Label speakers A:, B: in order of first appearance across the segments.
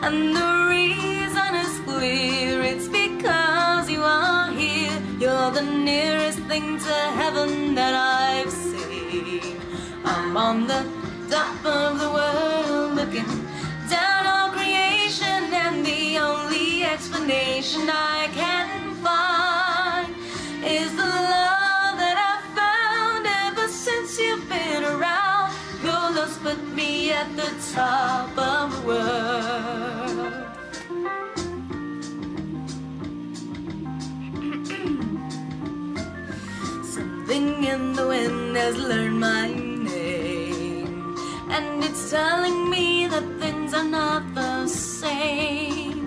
A: And the reason is clear, it's because you are here. You're the nearest thing to heaven that I've seen. I'm on the top of the world looking down on creation, and the only explanation I can Put me at the top of the world. Something in the wind has learned my name, and it's telling me that things are not the same.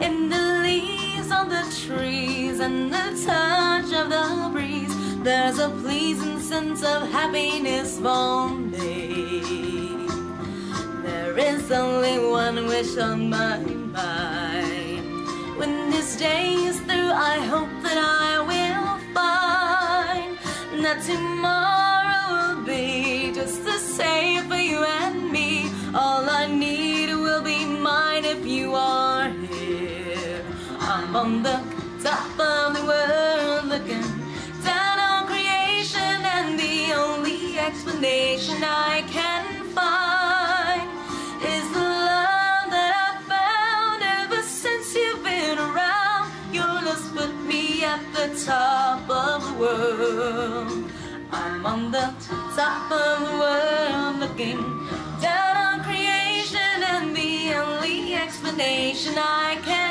A: In the leaves on the trees and the touch of the breeze, there's a pleasing sense of happiness for There is only one wish on my mind. When this day is through, I hope that I will find that tomorrow will be just the same for you and me. All I need will be mine if you are here. I'm on the top of the world looking down on creation, and the only explanation I can world. I'm on the top of the world looking down on creation, and the only explanation I can